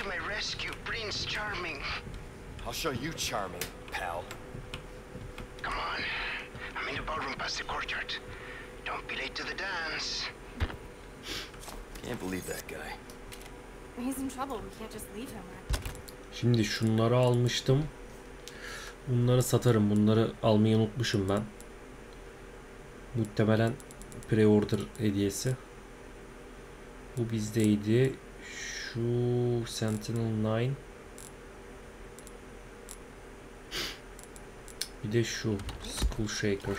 to my rescue, Prince Charming. I'll show you charming, pal. Come on. I'm in the ballroom past the courtyard. Don't be late to the dance. Can't believe that guy. He's in trouble. We can't just leave him. Şimdi şunları almıştım. Bunları satarım. Bunları almayı unutmuşum ben. Muhtemelen pre-order hediyesi. Bu bizdeydi. Şu Sentinel 9. Bir de şu Skull Shaker.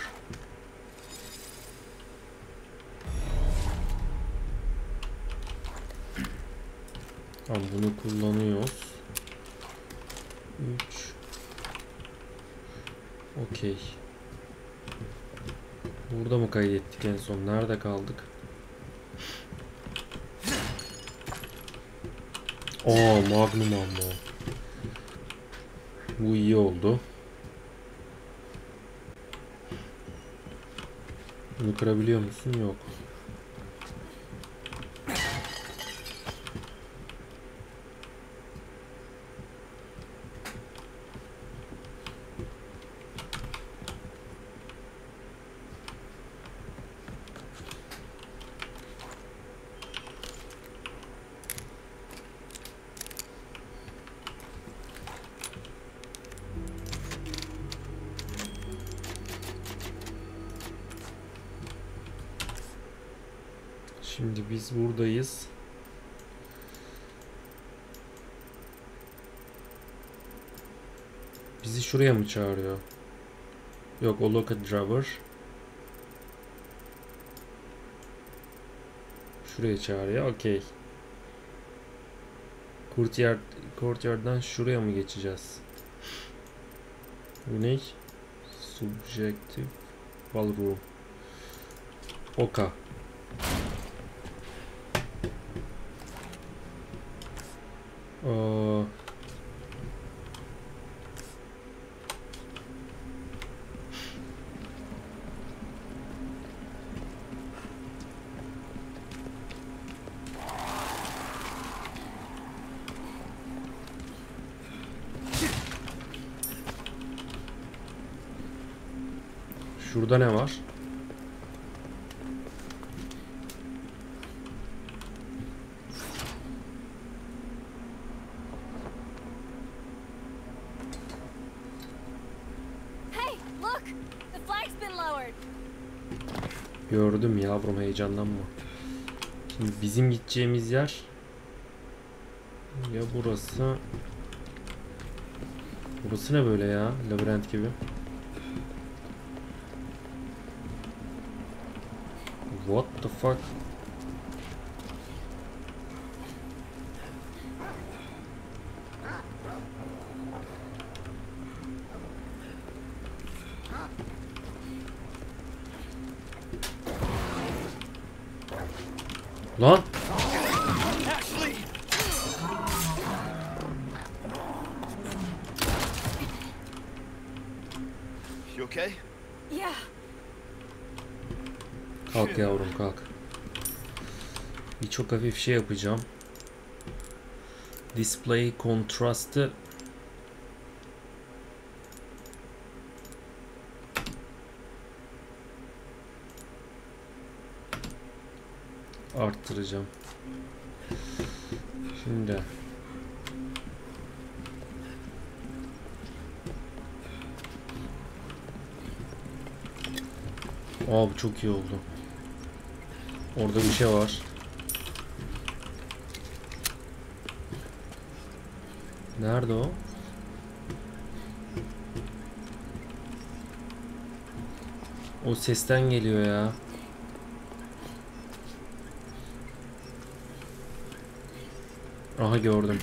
Tamam bunu kullanıyoruz. 3 Okey. Burada mı kaydettik en son? Nerede kaldık? Aa Magnum ammo. Bu iyi oldu. Bunu kırabiliyor musun? Yok. Şimdi biz buradayız. Bizi şuraya mı çağırıyor? Yok o local driver. Şuraya çağırıyor. Okey. Courtyard, courtyard'dan şuraya mı geçeceğiz? Bu ne? Subjective Ballroom. Oka. Aa. Şurada ne var? Gördüm yavrum heyecanlanma. Şimdi bizim gideceğimiz yer ya burası Burası ne böyle ya? Labirent gibi. What the fuck? Çok hafif şey yapacağım. Display kontrastı arttıracağım. Şimdi Aa bu çok iyi oldu. Orada bir şey var. Nerede o? O sesten geliyor ya. Aha gördüm.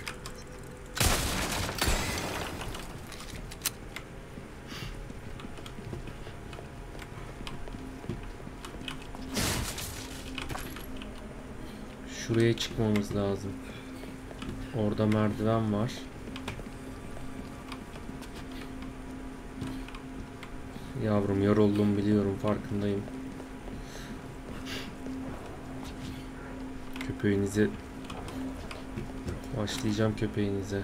Şuraya çıkmamız lazım. Orada merdiven var. Yavrum yoruldum biliyorum farkındayım. Köpeğinizi Başlayacağım köpeğinize.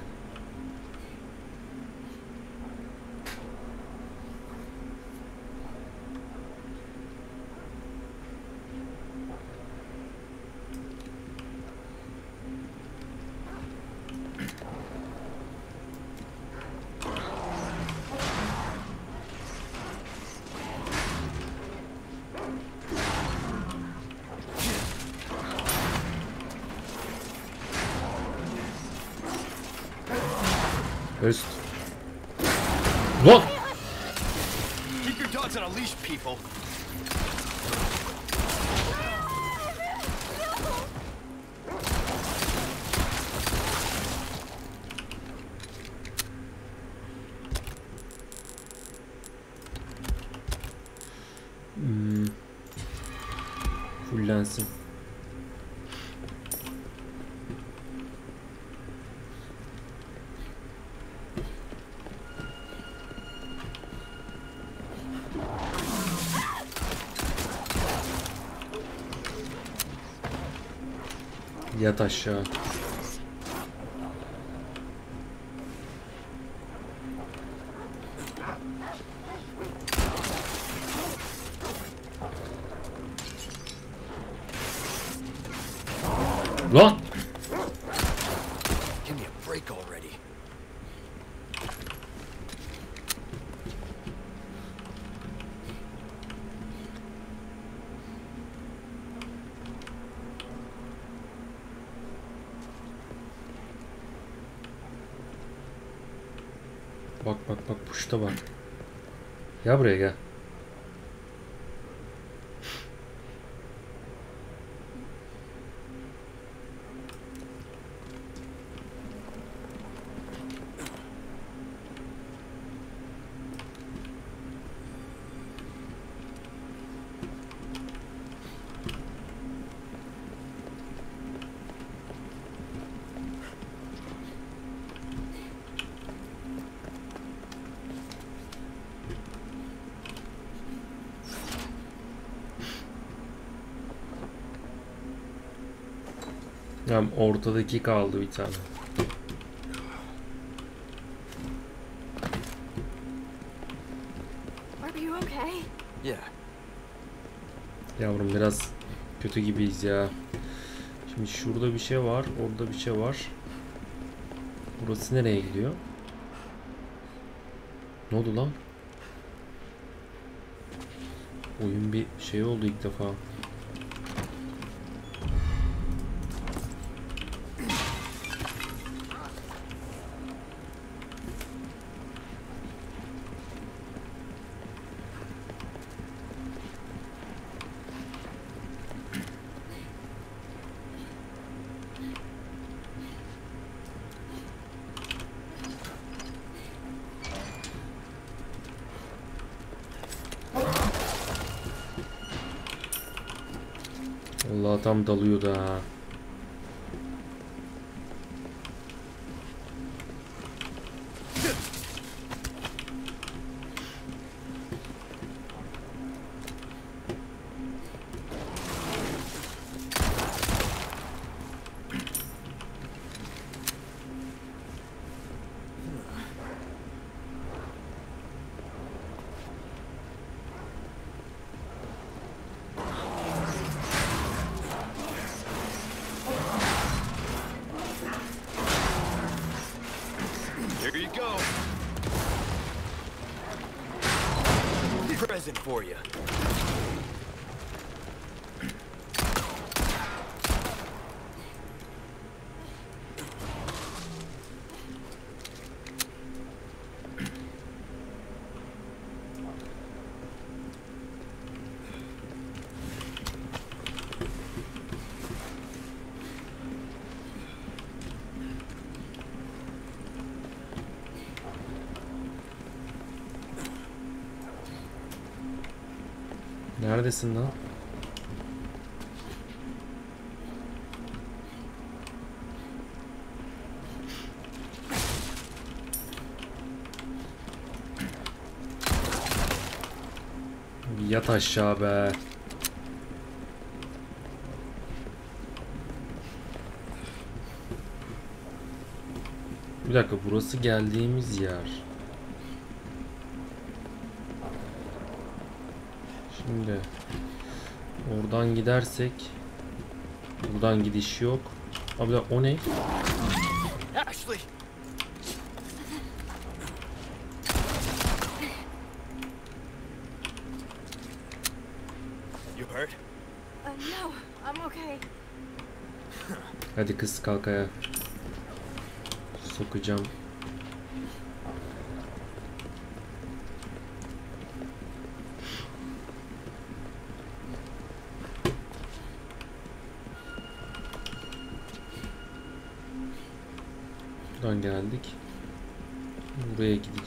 Yat aşağı. Lan! Give me a break already. Bak bak bak puşta bak. Gel buraya gel. Tamam ortadaki kaldı bir tane. Are you okay? Yeah. Yavrum biraz kötü gibiyiz ya. Şimdi şurada bir şey var, orada bir şey var. Burası nereye gidiyor? Ne oldu lan? Oyun bir şey oldu ilk defa. Allah tam dalıyordu Neredesin? Yat aşağı be. Bir dakika burası geldiğimiz yer. Şimdi oradan gidersek buradan gidiş yok. Abi de o ne? Ashley! You hurt? Uh, no, I'm okay. Hadi kız kalk ayağa. Sokacağım.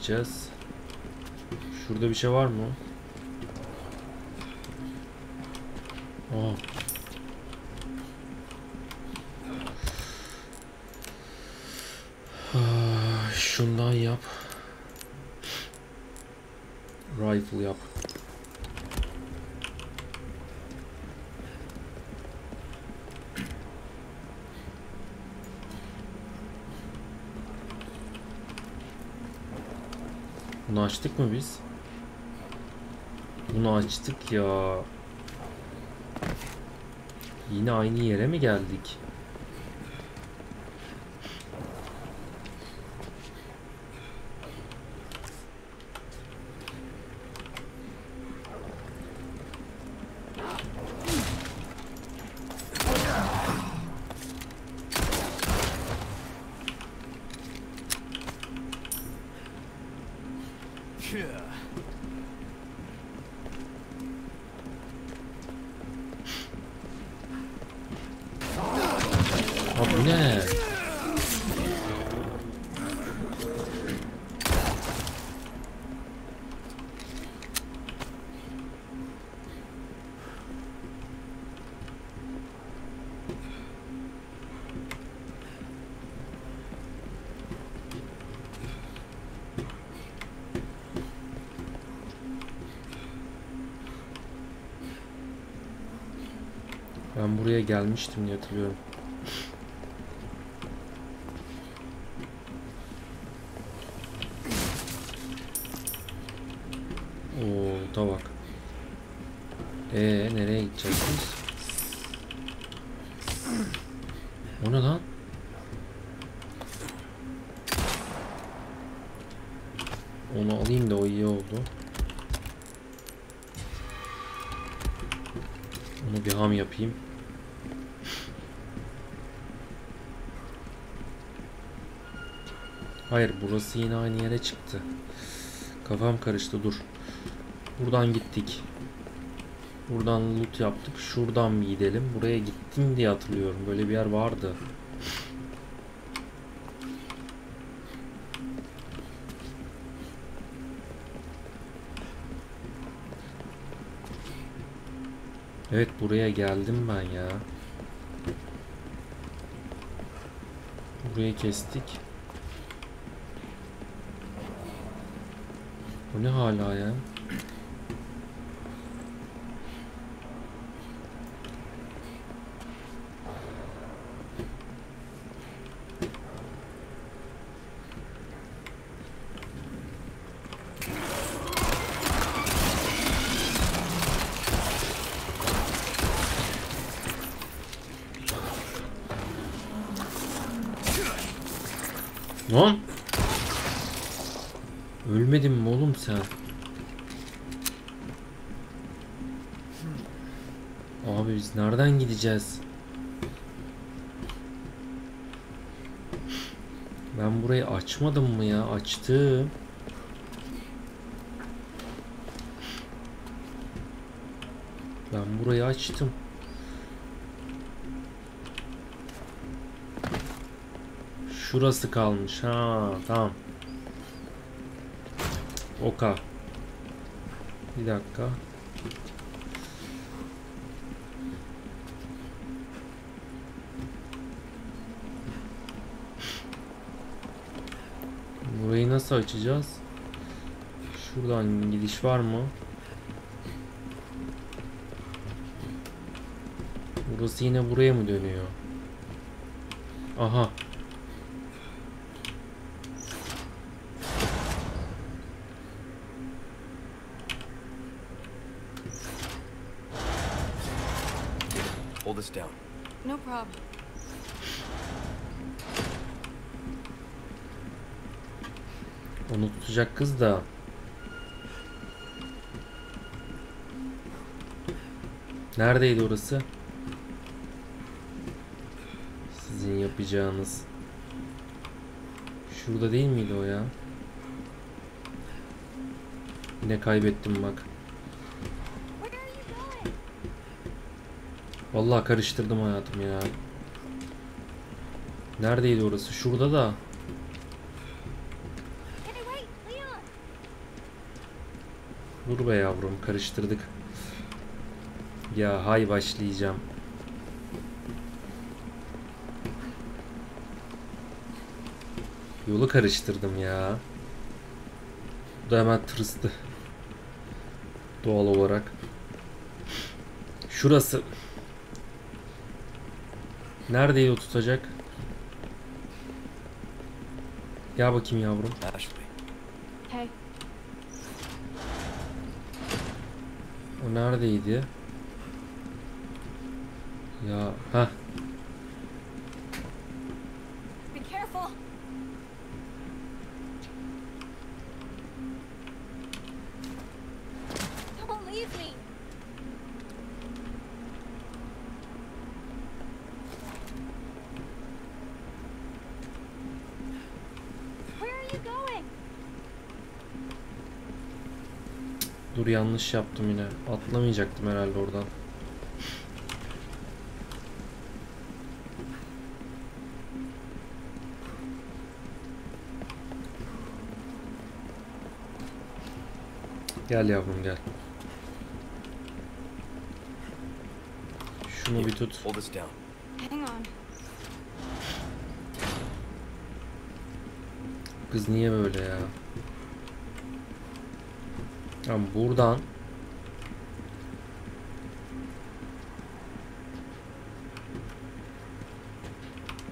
Gideceğiz. Şurada bir şey var mı? Aa, Ah, Şundan yap. Rifle yap. Bunu açtık mı biz? Bunu açtık ya. Yine aynı yere mi geldik? Ben buraya gelmiştim diye hatırlıyorum. Burası yine aynı yere çıktı. Kafam karıştı dur. Buradan gittik. Buradan loot yaptık. Şuradan bir gidelim. Buraya gittim diye hatırlıyorum. Böyle bir yer vardı. Evet buraya geldim ben ya. Burayı kestik. Bu ne hala ya? Lan! Ölmedin mi oğlum sen? Abi biz nereden gideceğiz? Ben burayı açmadım mı ya? Açtım. Ben burayı açtım. Şurası kalmış. Ha, tamam. Oka. Bir dakika. Burayı nasıl açacağız? Şuradan gidiş var mı? Burası yine buraya mı dönüyor? Aha. Hold this down. No problem. Onu tutacak kız da. Neredeydi orası? Sizin yapacağınız. Şurada değil miydi o ya? Yine kaybettim bak. Vallahi karıştırdım hayatım ya. Neredeydi orası? Şurada da. Dur be yavrum karıştırdık. Ya hay başlayacağım. Yolu karıştırdım ya. Bu da hemen tırstı. Doğal olarak. Şurası. Neredeydi o tutacak? Gel bakayım yavrum. Hey, O neredeydi? Ya ha dur yanlış yaptım yine. Atlamayacaktım herhalde oradan. Gel yavrum gel. Şunu bir tut. Hold this down. Hang on. Kız niye böyle ya? Tamam buradan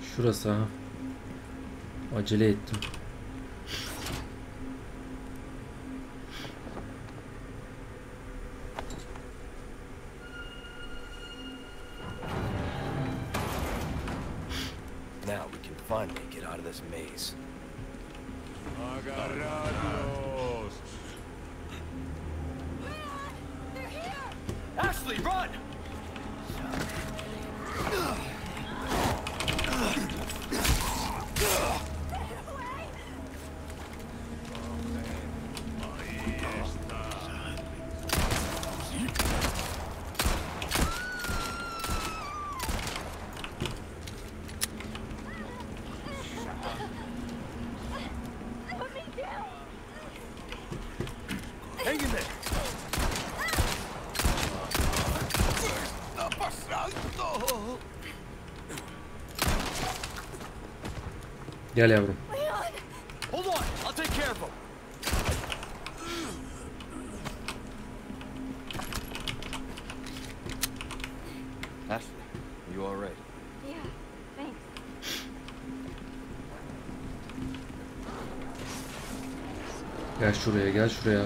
Şurası ha. Acele ettim. Yeah, thanks. Gel şuraya gel şuraya.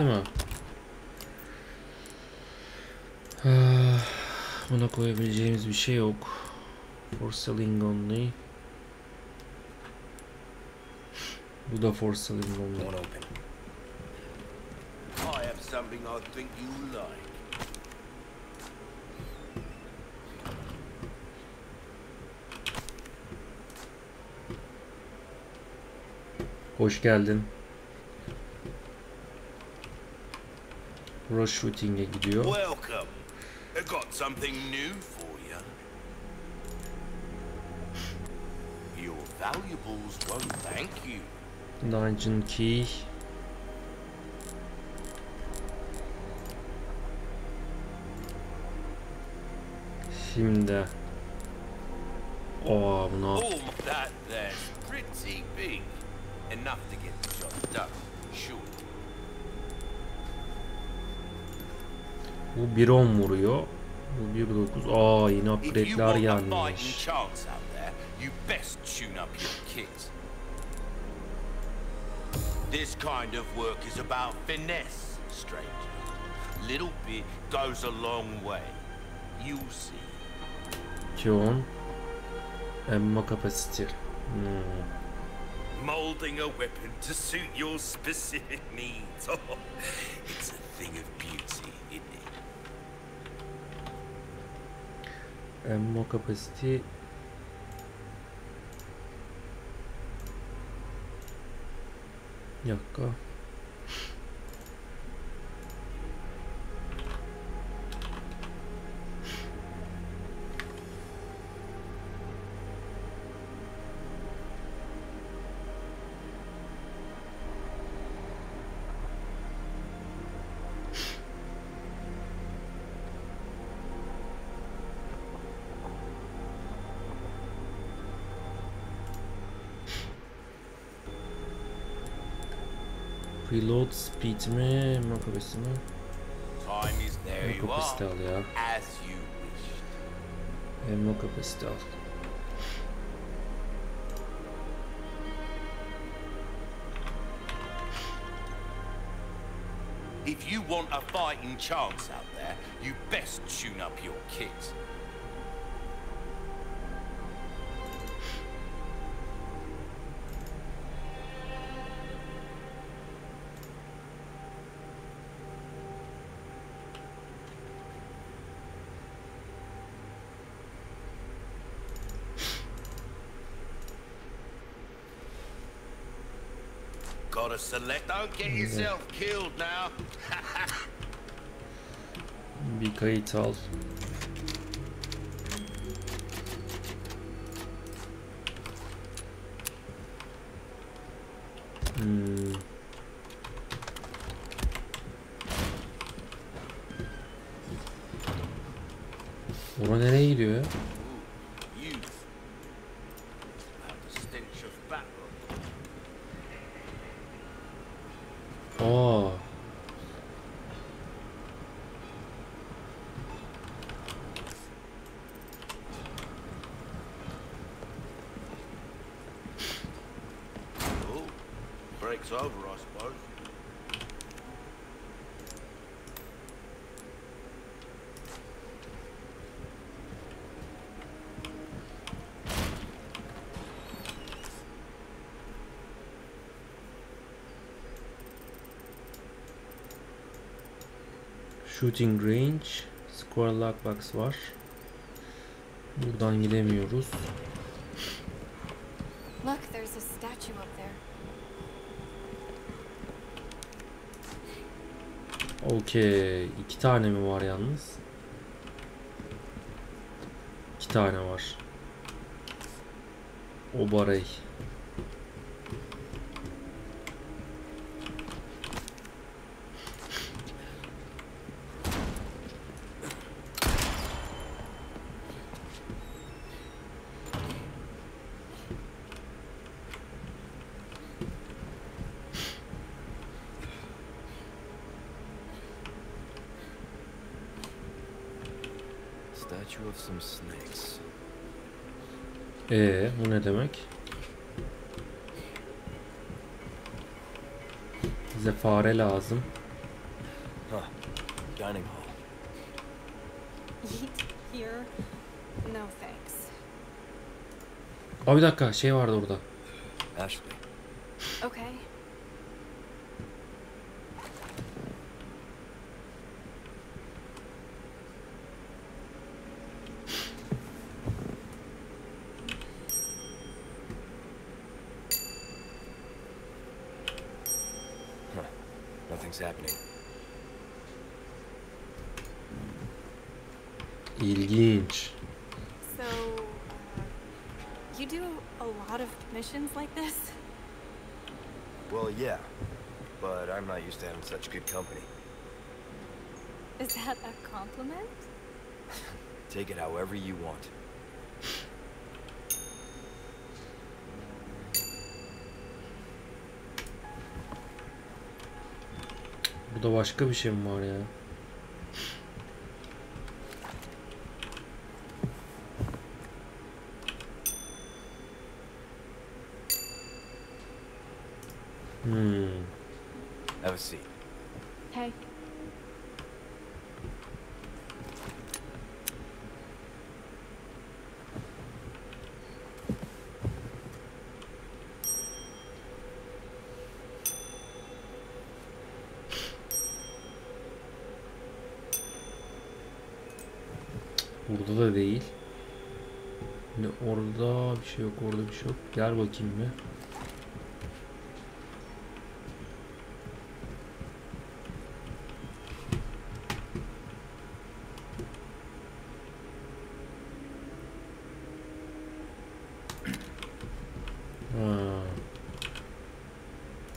Kilitli mi? Ah, Buna koyabileceğimiz bir şey yok. For selling only. Bu da for selling only. Won't open. I have something I think you like. Hoş geldin. Bura shooting'e gidiyor. Welcome. I got something new for you. Your valuables won't thank you. Dungeon key. Şimdi. Pretty big. Enough to get the job done. Sure. Bu 1.10 vuruyor. Bu 1.9. Aa you upgrade'ler gelmiş. you. This kind of work is about finesse, stranger. Little bit goes a long way. You'll see. 2.10 Emma capacity. Hmm. Molding a weapon to suit your specific needs. İt's a thing of beauty, Ammo capacity Bir Ammo you capacity are, al ya. as you wished. Ammo capacity al. If you want a fighting chance out there, you best tune up your kit. Select. Don't get yourself killed now. Bir kayıt al. Shooting range. Square lockbox var. Buradan gidemiyoruz. Look, there's a statue up there. Okey. iki tane mi var yalnız? İki tane var. O barey. Statue of some snakes. Ee, bu ne demek? Bize fare lazım. Dining hall. Eat here? No thanks. Aa bir dakika şey vardı orada. Ashley. Okay. Nothing's happening. İlginç. So, uh, you do a lot of missions like this? Well, yeah. But I'm not used to having such good company. Is that a compliment? Take it however you want. Burada başka bir şey mi var ya? Hmm. Have a seat. Hey. Burada da değil. Ne orada bir şey yok, orada bir şey yok. Gel bakayım bir. Ha.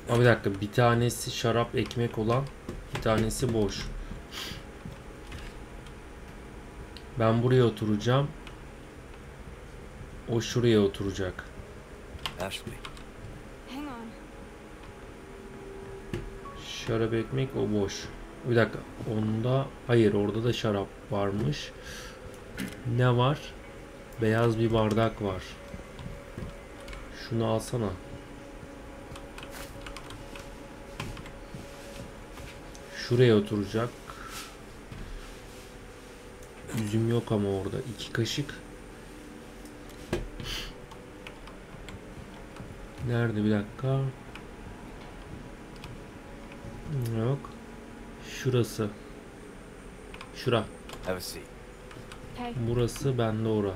Aa, bir dakika bir tanesi şarap ekmek olan bir tanesi boş. Ben buraya oturacağım. O şuraya oturacak. Ashley. Hang on. Şarap ekmek o boş. Bir dakika. Onda hayır orada da şarap varmış. Ne var? Beyaz bir bardak var. Şunu alsana. Şuraya oturacak. Üzüm yok ama orada. iki kaşık. Nerede bir dakika? Yok. Şurası. Şura. Burası bende ora.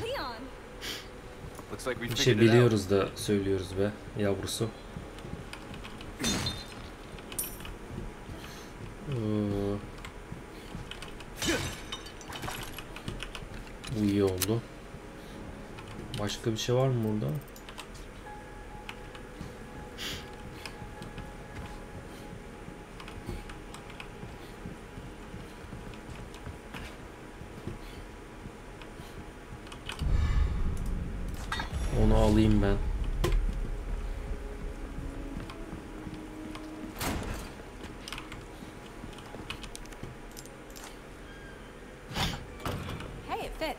Leon! Looks like we Bir figured şey biliyoruz da söylüyoruz be yavrusu. Ee, Bu iyi oldu. Başka bir şey var mı burada? Onu alayım ben. Hey, it fits.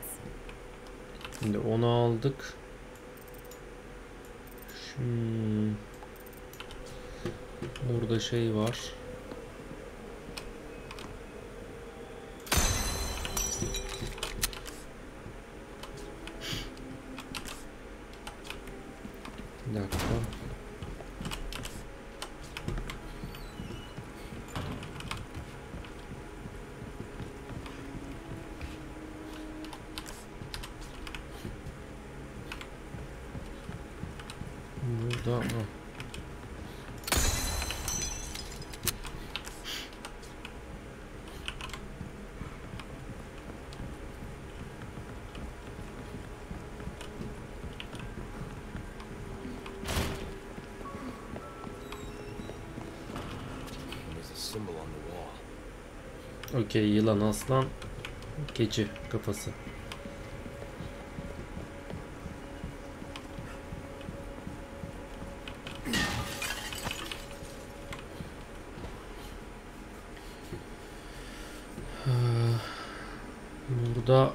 Şimdi onu aldık. Hmm. Burada şey var. Bir dakika. Burada ah. There's a symbol on the wall. Okey yılan aslan keçi kafası. Burada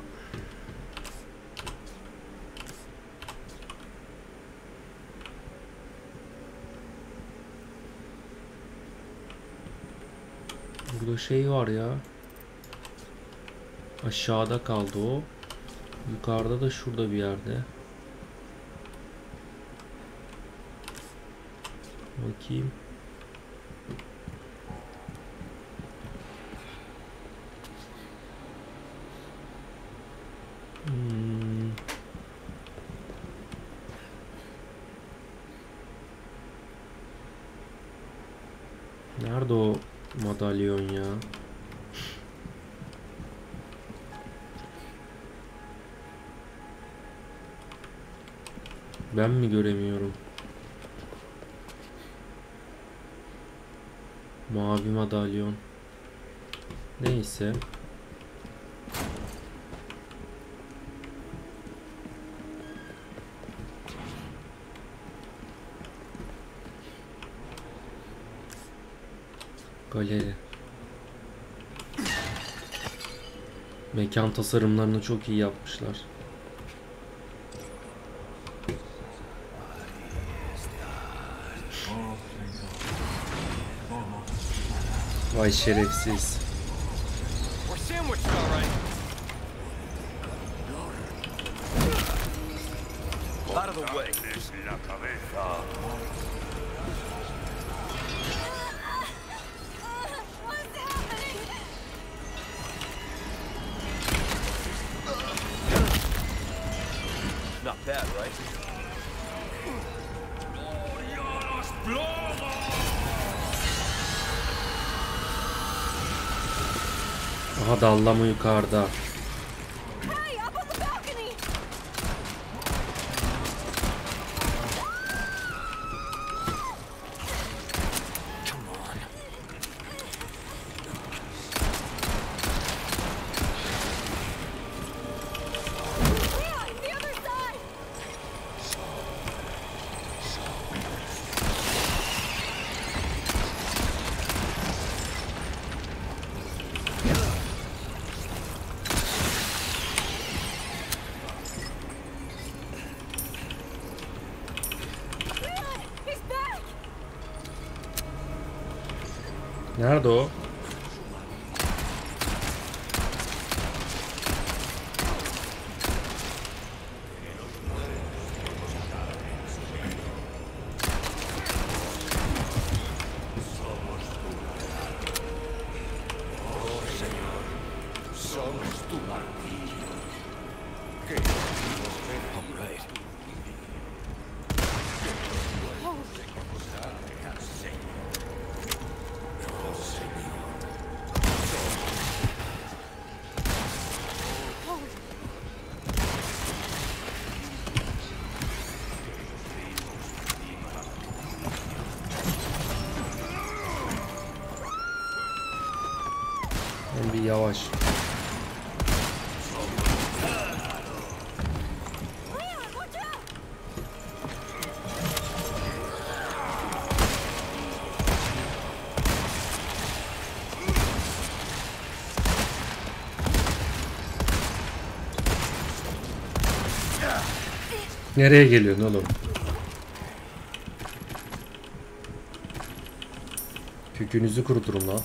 Burada şey var ya. Aşağıda kaldı o. Yukarıda da şurada bir yerde. Bakayım. Hmm. Nerede o madalyon ya? Ben mi göremiyorum? Mavi madalyon. Neyse. Galeri. Mekan tasarımlarını çok iyi yapmışlar. Vay şerefsiz. We're sandwiched, all right. Out of the way. Aha dallama yukarıda. Nerede o? All Nereye geliyorsun oğlum? Kökünüzü kuruturum lan.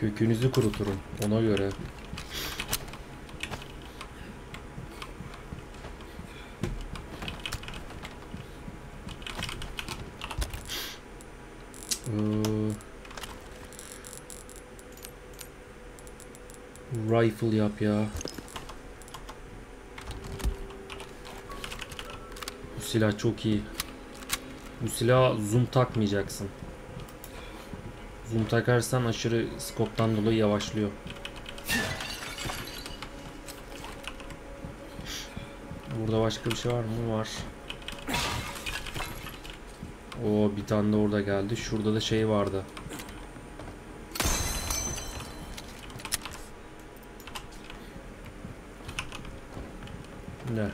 Kökünüzü kuruturum ona göre. Rifle yap ya. Bu silah çok iyi. Bu silah zoom takmayacaksın. Zoom takarsan aşırı skoptan dolayı yavaşlıyor. Burada başka bir şey var mı? Var. O bir tane de orada geldi. Şurada da şey vardı. Ne?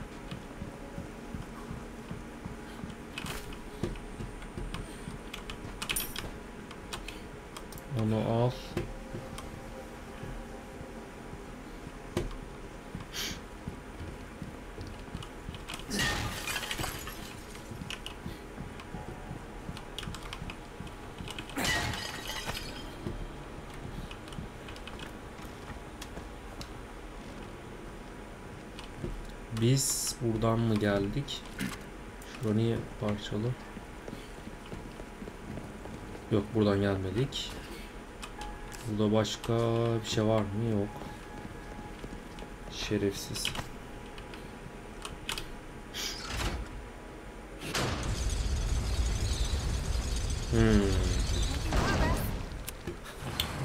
Onu al. Biz buradan mı geldik? Şura niye parçalı? Yok buradan gelmedik. Burada başka bir şey var mı? Yok. Şerefsiz. Hmm.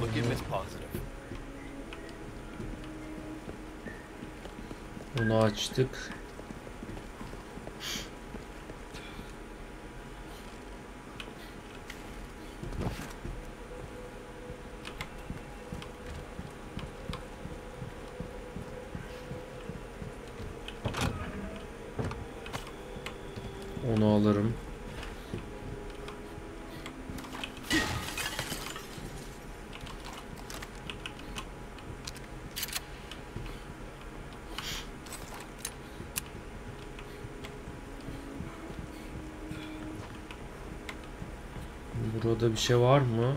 Look at Miss Positive. Bunu açtık. Onu alırım. Burada bir şey var mı?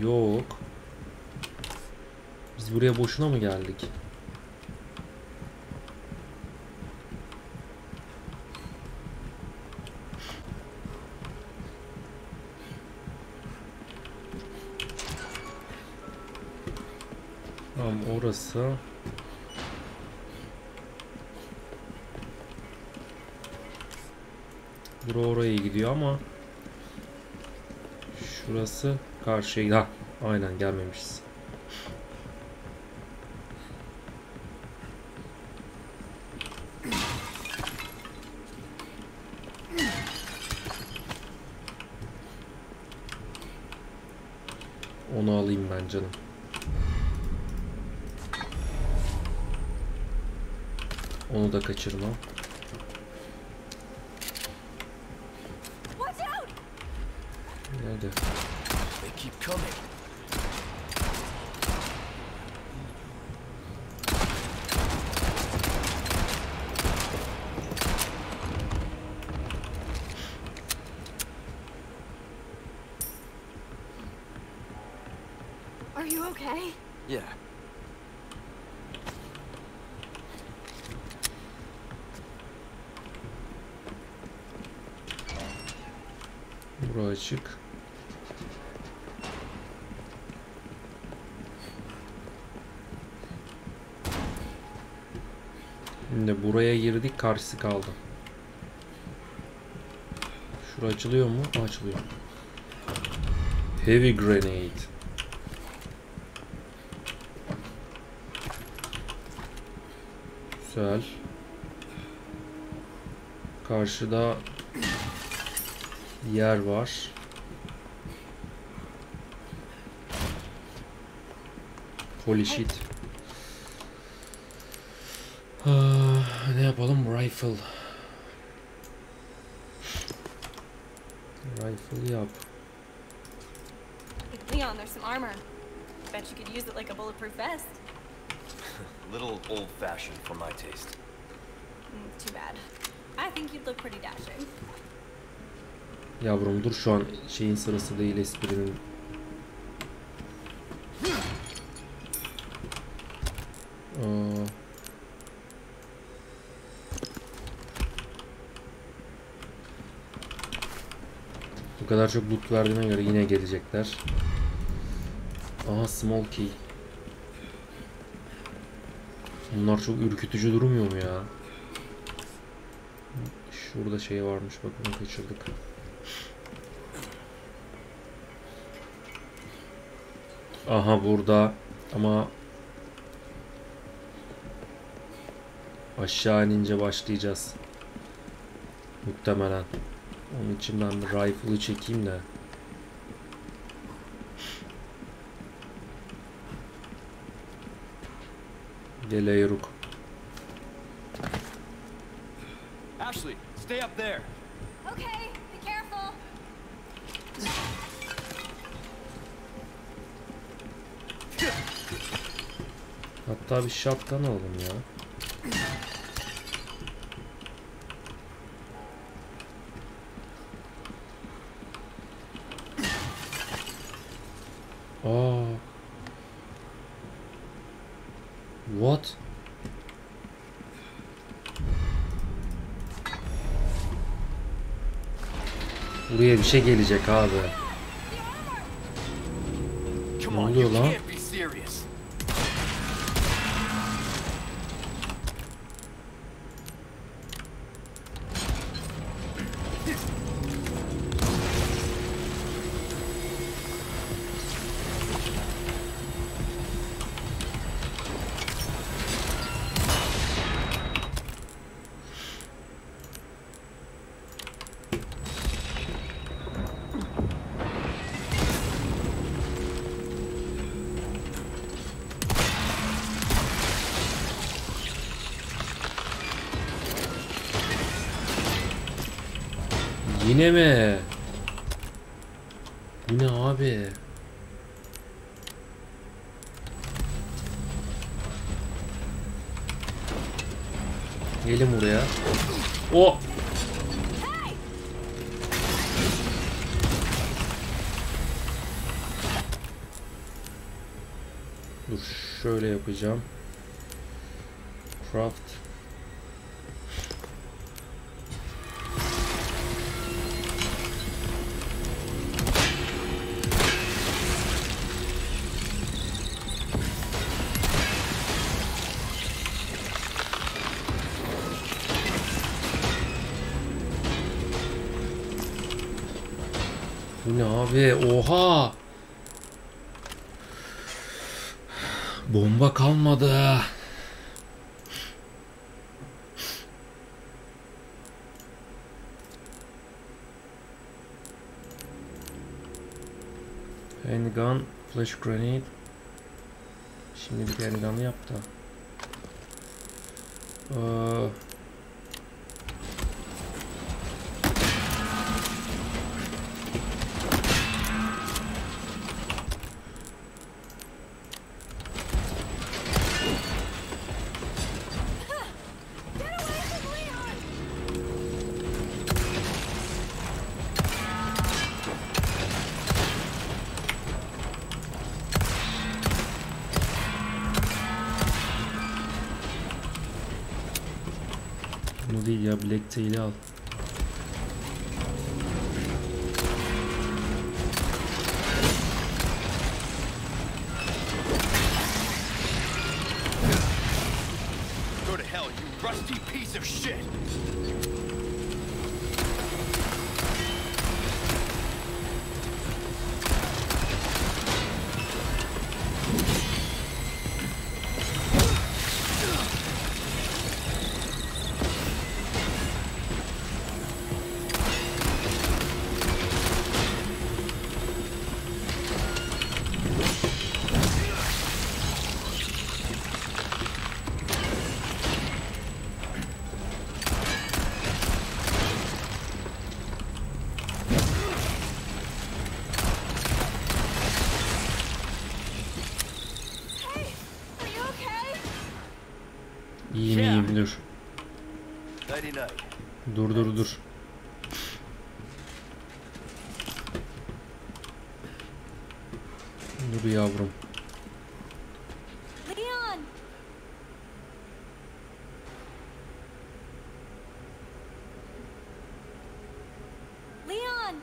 Yok. Biz buraya boşuna mı geldik? Tamam orası. Bura oraya gidiyor ama Şurası karşıya aynen gelmemişiz. Onu alayım ben canım. Onu da kaçırmam. Watch out! Nerede? They keep coming. Are you okay? Yeah. Bura açık. Şimdi buraya girdik karşısı kaldı. Şura açılıyor mu? Açılıyor. Heavy grenade. Güzel. Karşıda yer var. Holy shit. Ah, ne yapalım? Rifle. Rifle yap. Leon, there's some armor. Bet you could use it like a bulletproof vest. Little old-fashioned for my taste. Mm, too bad. I think you'd look pretty dashing. Yavrum dur şu an şeyin sırası değil esprinin. Kadar çok loot verdiğine göre yine gelecekler. Aha small key. Bunlar çok ürkütücü durmuyor mu ya? Şurada şey varmış bak onu kaçırdık. Aha burada ama aşağı inince başlayacağız. Muhtemelen. Onun için ben bir rifle'ı çekeyim de. Gel Ayruk. Ashley, stay up there. Okay, be careful. Hatta bir shotgun alalım ya. Aa. What? Buraya bir şey gelecek abi. Ne oluyor lan? Yine mi? Abi? Oha! Bomba kalmadı. Handgun, flash grenade. Şimdi bir handgun'ı yap da. Ee, ya Black Tail'i al. Go to hell, you rusty piece of shit! Dur dur dur. Dur yavrum. Leon! Leon!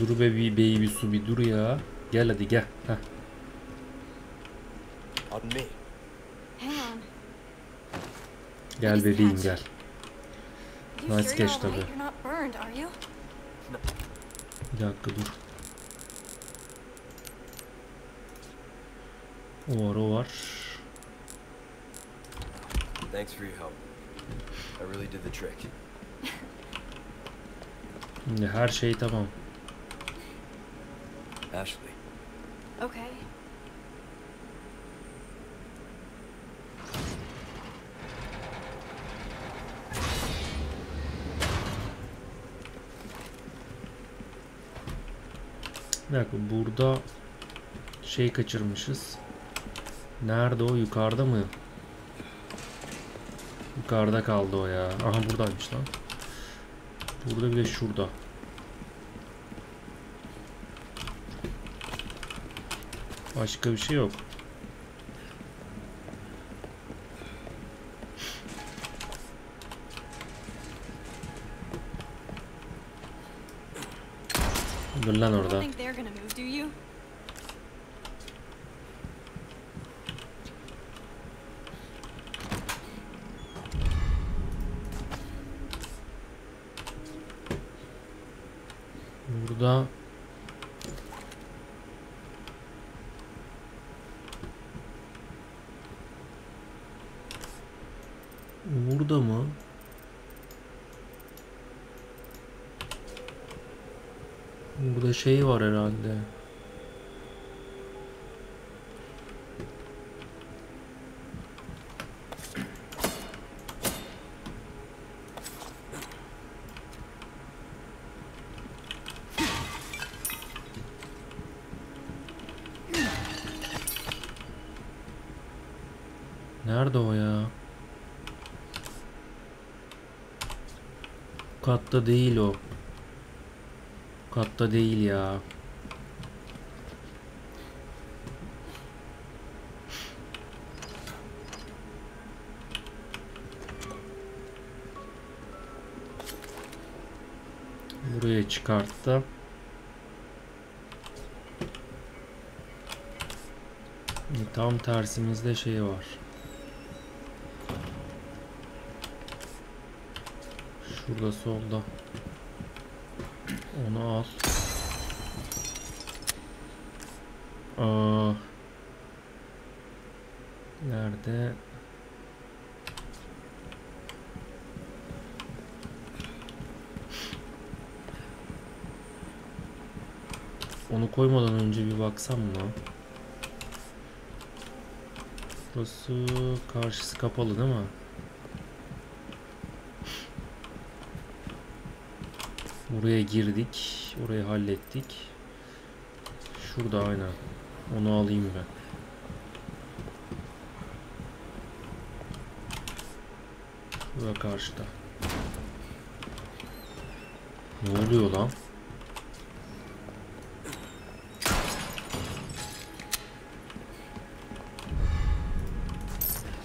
Dur be bir baby su bir dur ya. Gel hadi gel. Heh. Gel bebeğim gel. Burned, are you? Bir dakika dur. O var o var. Thanks for your help. I really did the trick. Şimdi her şey tamam. Ashley, Okay. Bir dakika burada şey kaçırmışız. Nerede o? Yukarıda mı? Yukarıda kaldı o ya. Aha buradaymış lan. Burada bir de şurada. Başka bir şey yok. Dur lan orada. They're gonna move, do you? şeyi var herhalde. Nerede o ya? Bu katta değil o. Bu Katta değil ya. Buraya çıkarttı. Tam tersimizde şey var. Şurada solda. Onu al. Aa. Nerede? Onu koymadan önce bir baksam mı? Burası karşısı kapalı değil mi? Buraya girdik. Orayı hallettik. Şurada aynen. Onu alayım ben. Burada karşıda. Ne oluyor lan?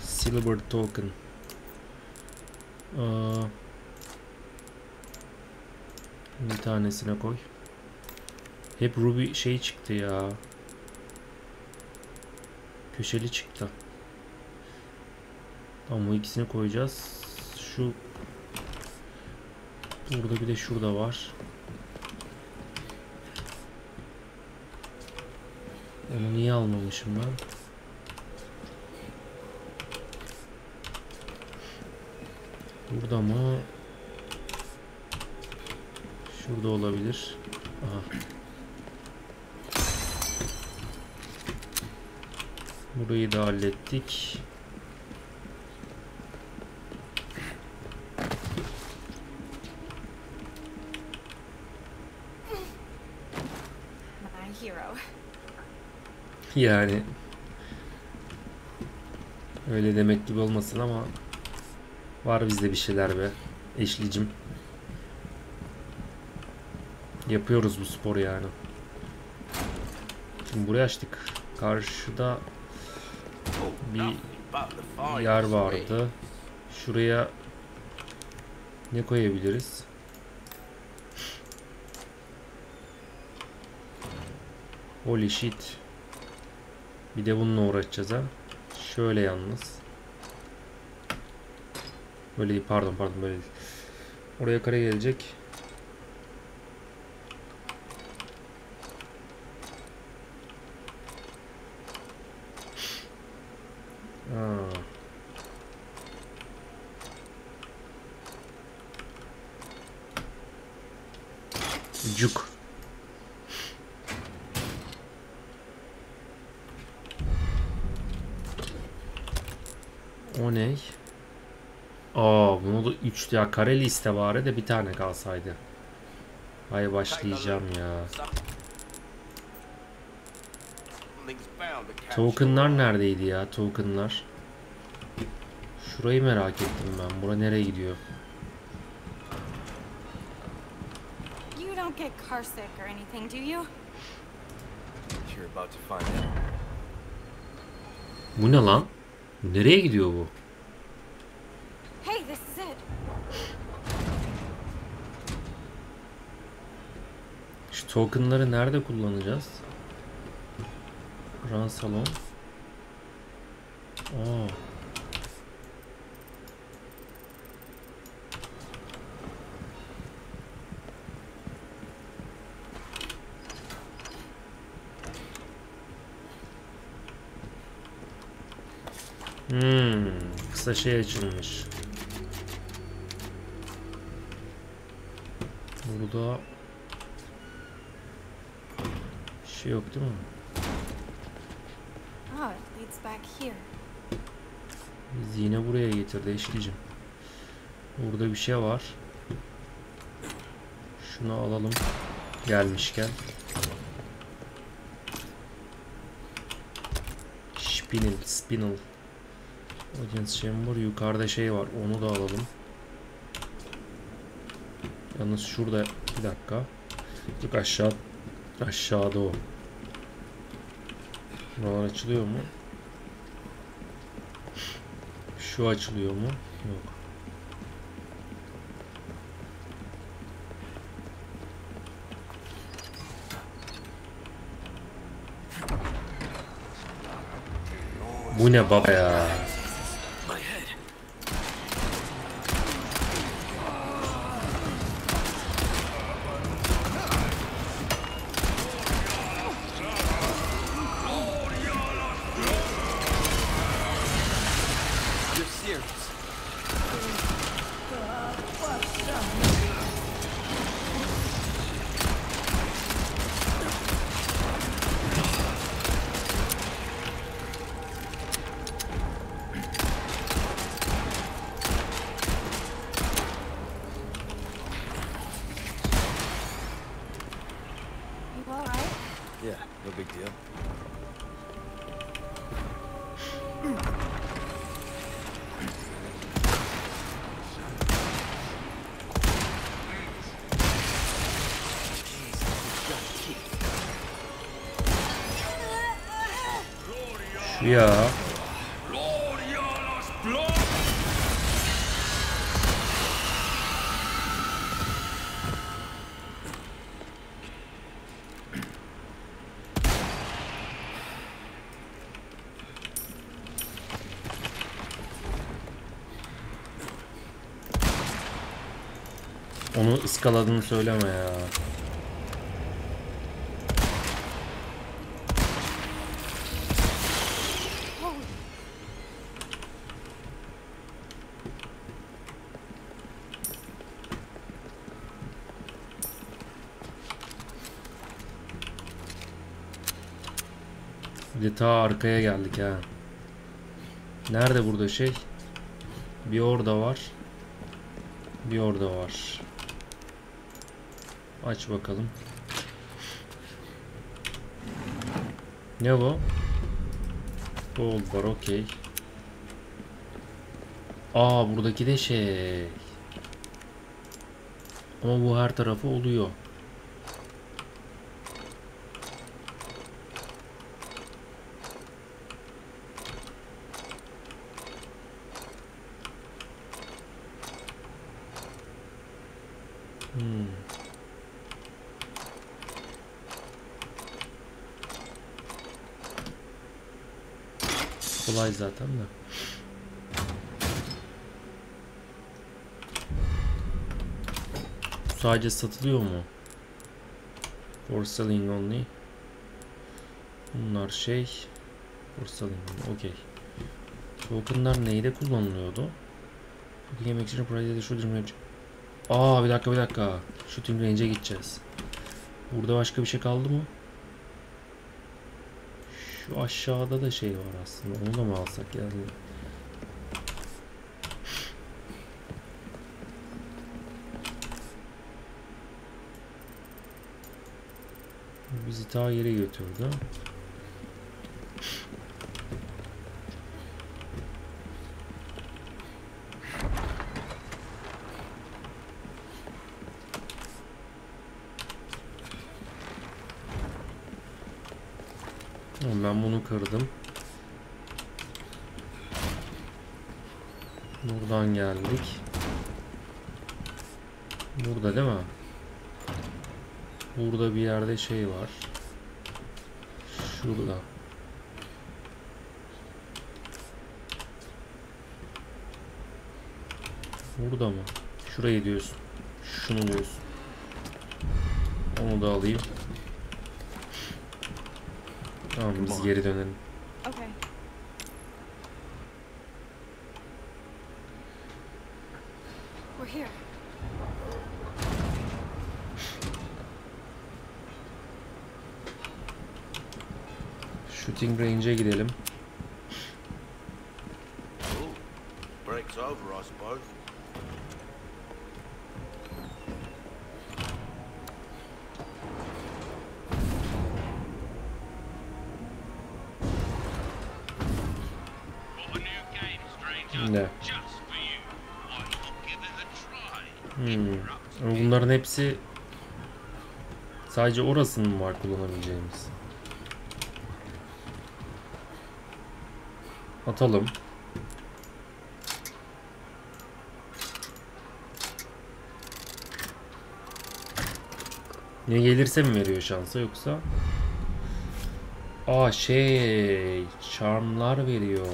Silver token. Aa, bir tanesine koy. Hep Ruby şey çıktı ya. Köşeli çıktı. Tamam bu ikisini koyacağız. Şu Burada bir de şurada var. Onu niye almamışım ben? Burada mı? Şurada olabilir. Aha. Burayı da hallettik. Yani öyle demek gibi olmasın ama var bizde bir şeyler be eşlicim. Yapıyoruz bu sporu yani. Şimdi buraya açtık. Karşıda bir yer vardı. Şuraya ne koyabiliriz? Holy shit. Bir de bununla uğraşacağız ha. Şöyle yalnız. Böyle pardon pardon böyle. Oraya kare gelecek. Aa. Cuk. O ne? Aa 3 ya kare liste var de bir tane kalsaydı. Hay başlayacağım ya. Tokenlar neredeydi ya? Tokenlar. Şurayı merak ettim ben. Bura nereye gidiyor? You don't get carsick or anything, do you? You're about to find out. Bu ne lan? Nereye gidiyor bu? Hey, this is it. Şu tokenları nerede kullanacağız? Run salon. Aa. Hmm, kısa şey açılmış. Burada şey yok değil mi? Here. Biz yine buraya getirdi eşlicim. Burada bir şey var. Şunu alalım. Gelmişken. Spinel, spinel. Audience Chamber yukarıda şey var onu da alalım. Yalnız şurada bir dakika. Yok aşağı aşağıda o. Buralar açılıyor mu? Şu açılıyor mu? Yok. Bu ne baba ya? Yeah, no big deal. Şu ıskaladığını söyleme ya. Bir ta arkaya geldik ha. Nerede burada şey? Bir orada var. Bir orada var. Aç bakalım. Ne bu? Gold var okey. Aa buradaki de şey. Ama bu her tarafı oluyor. Hmm. Kolay zaten de. Sadece satılıyor mu? For selling only. Bunlar şey. For selling only. Okey. Tokenlar neyde kullanılıyordu? Bugün yemek için price shooting range. Aa bir dakika bir dakika. Shooting range'e gideceğiz. Burada başka bir şey kaldı mı? Şu aşağıda da şey var aslında. Onu da mı alsak yani? Bizi ta yere götürdü. Tamam ben bunu kırdım. Buradan geldik. Burada değil mi? Burada bir yerde şey var. Şurada. Burada mı? Şuraya diyorsun. Şunu diyorsun. Onu da alayım. Tamam biz geri dönelim. Okay. We're here. Shooting range'e gidelim. Bunların hepsi sadece orasının var kullanabileceğimiz? Atalım. Ne gelirse mi veriyor şansa yoksa? Aa şey, charmlar veriyor.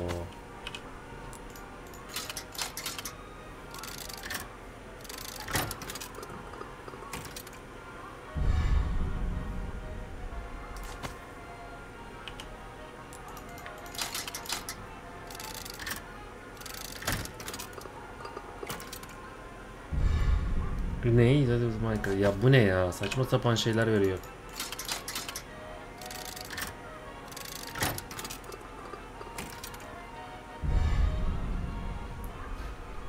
Ne? That was Michael. Ya bu ne ya? Saçma sapan şeyler veriyor.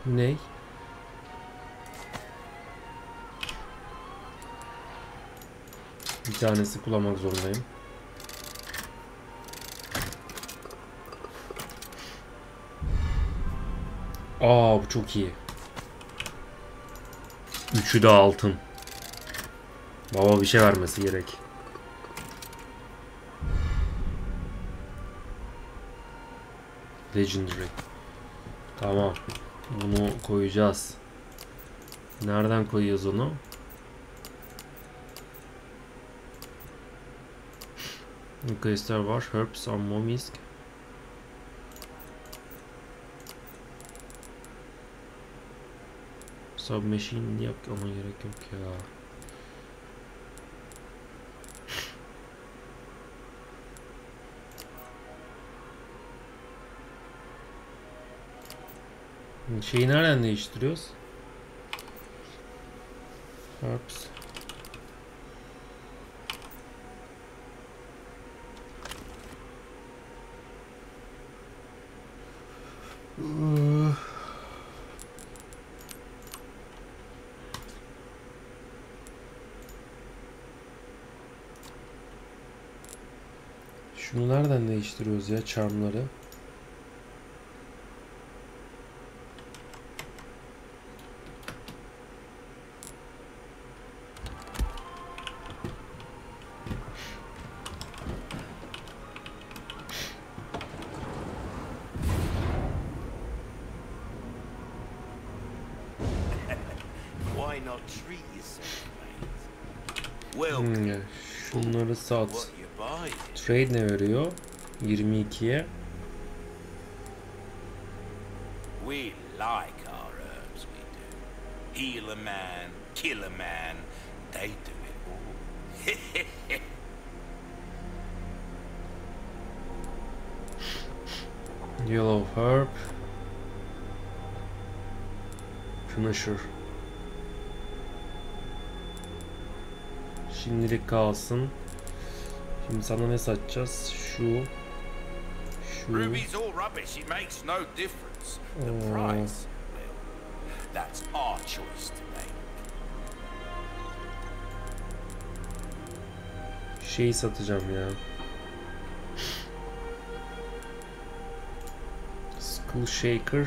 Ne? Bir tanesi kullanmak zorundayım. Aa bu çok iyi. Üçü de altın. Baba bir şey vermesi gerek. Legendary. Tamam. Bunu koyacağız. Nereden koyuyoruz onu? Questler var. Herbs, Ammo, Misk. Submachine yap ama gerek yok ya. Şeyi nereden değiştiriyoruz? Herbs. Şunu nereden değiştiriyoruz ya charmları? Trade ne veriyor? 22'ye. We like our herbs, we do. Heal a man, kill a man, they do it all. Yellow Herb. Finisher. Şimdilik kalsın. Şimdi sana ne satacağız? Şu. Şu. Ruby's all rubbish, it makes no difference. The Oh. price, that's our choice to make. Şeyi satacağım ya. Skull Shaker.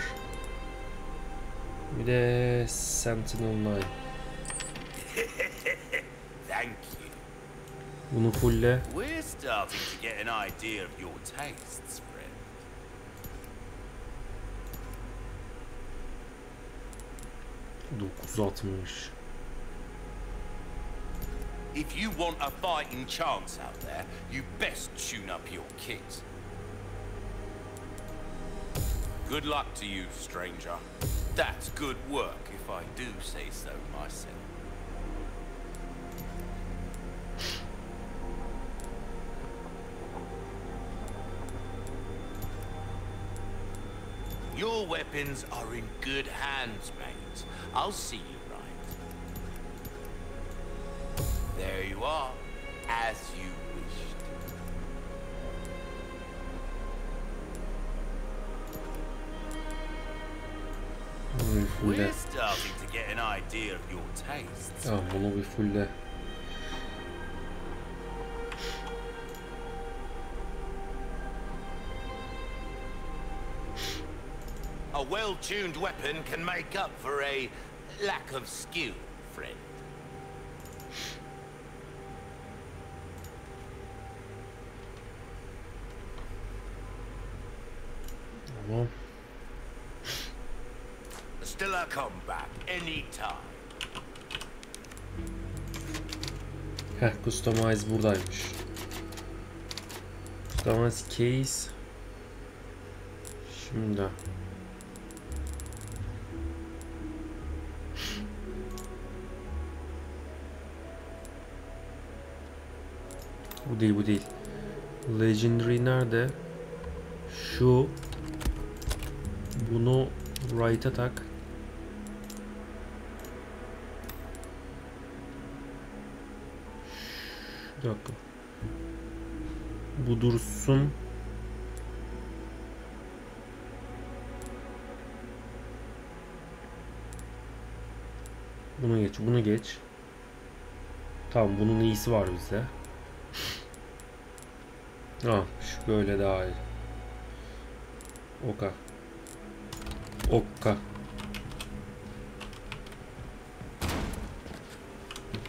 Bir de Sentinel 9. Thank you. Bunu fulle. Get an idea of your tastes, friend. If you want a fighting chance out there, you best tune up your kit. Good luck to you, stranger. That's good work, if I do say so myself. Weapons are in good hands, mate. I'll see you right. There you are, as you wished. Bunu. We're starting to get an idea of your tastes. Tamam bunu bir fulle. Well-tuned weapon can make up for a lack of skill, friend. Tamam. Still a come back anytime. Heh customize buradaymış. Customize case. Şimdi. Değil bu değil. Legendary nerede? Şu. Bunu right'a tak. Bir dakika. Bu dursun. Bunu geç, bunu geç. Tamam, bunun iyisi var bizde. Ha, şu böyle daha iyi. Oka. Okka.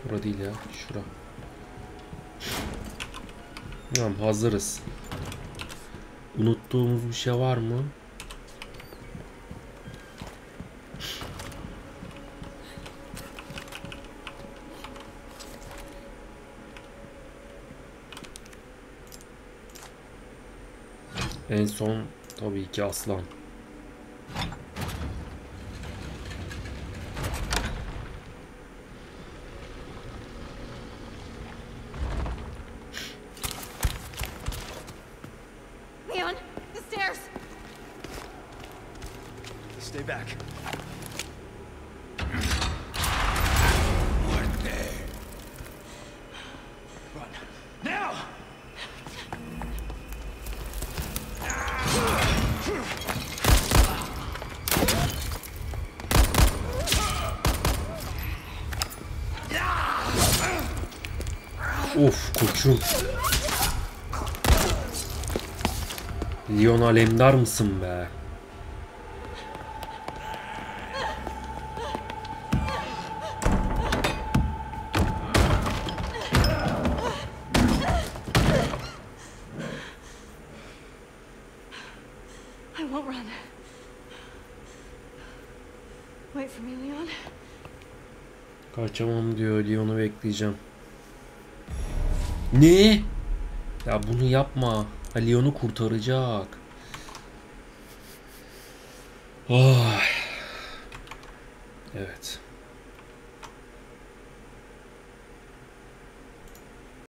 Bura değil ya, şura. Tamam hazırız. Unuttuğumuz bir şey var mı? En son tabii ki aslan. Leon, the stairs! Stay back. Run. Now! Of koçum. Leon Alemdar mısın be? I won't run. Wait for me, Leon. Kaçamam diyor Leon'u bekleyeceğim. Ne? Ya bunu yapma. Leon'u kurtaracak. Ay. Evet.